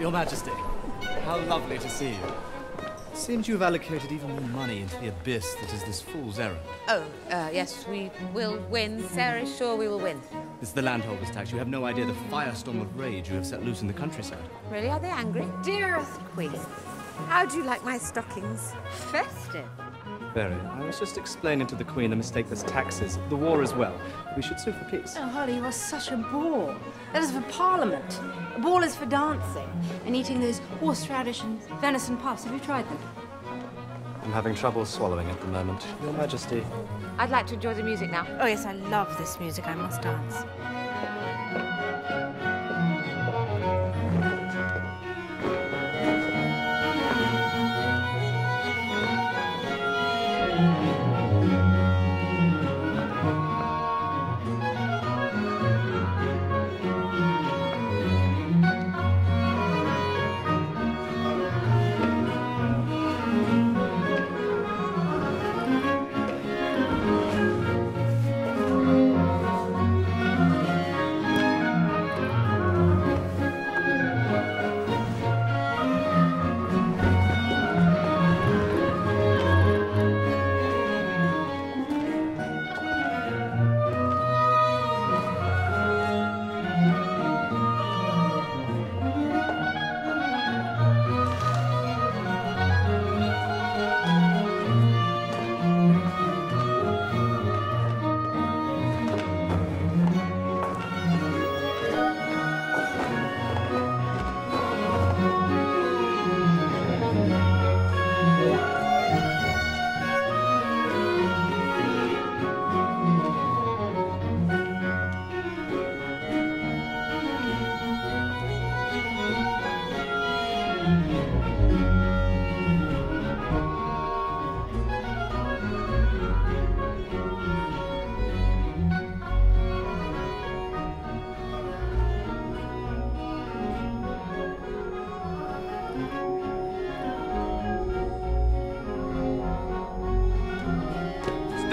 Your Majesty. How lovely to see you. Seems you have allocated even more money into the abyss that is this fool's errand. Oh, uh, yes, we will win. Sarah is sure we will win. It's the landholders' tax. You have no idea the firestorm of rage you have set loose in the countryside. Really? Are they angry? Dearest Queen, how do you like my stockings? Festive. Very. I was just explaining to the Queen the mistake that's taxes, the war as well. We should sue for peace. Oh, Harley, you are such a bore. That is for Parliament. A ball is for dancing and eating those horseradish and venison puffs. Have you tried them? I'm having trouble swallowing at the moment. Your Majesty. I'd like to enjoy the music now. Oh, yes, I love this music. I must dance.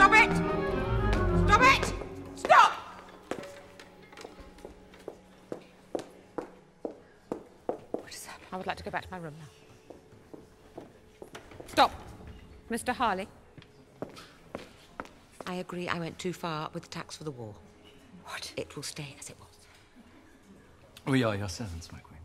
Stop it! Stop it! Stop! What is that? I would like to go back to my room now. Stop! Mr. Harley. I agree I went too far with the tax for the war. What? It will stay as it was. We are your servants, my Queen.